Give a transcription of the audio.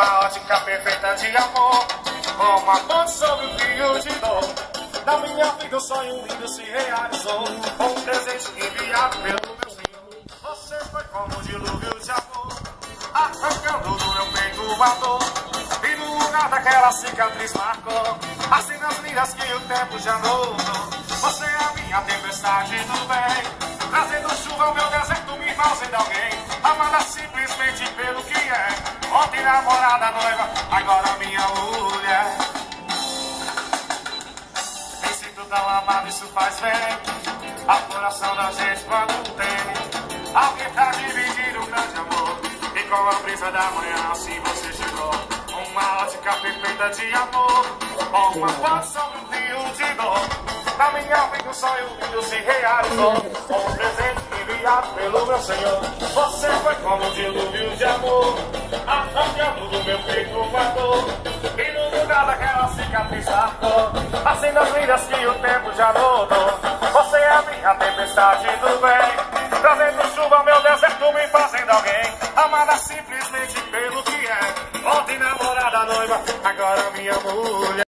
uma ótica perfeita de amor Uma ponte sobre o rio de dor. Na minha vida um sonho lindo se realizou Um presente enviado pelo meu Senhor Você foi como um dilúvio de amor Arrancando do meu peito a dor E no lugar daquela cicatriz marcou As cenas lindas que o tempo já mudou Você é a minha tempestade do bem Trazendo chuva ao meu deserto, me fazendo alguém Amada simplesmente pelo que é namorada, noiva, agora minha mulher. Me sinto tão amado, isso faz bem. A coração da gente quando tem. Alguém pra dividir um grande amor. E com a brisa da manhã, assim você chegou. Uma ótica perfeita de amor. Uma foto sobre um rio de dor. Na minha vida um sonho lindo se realizou. Um presente enviado pelo meu Senhor. Você foi como um dilúvio de amor daquela cicatriz ardou As cenas lindas que o tempo já notou Você é a minha tempestade do bem. Trazendo chuva ao meu deserto, me fazendo alguém. Amada simplesmente pelo que é. Ontem namorada, noiva, agora minha mulher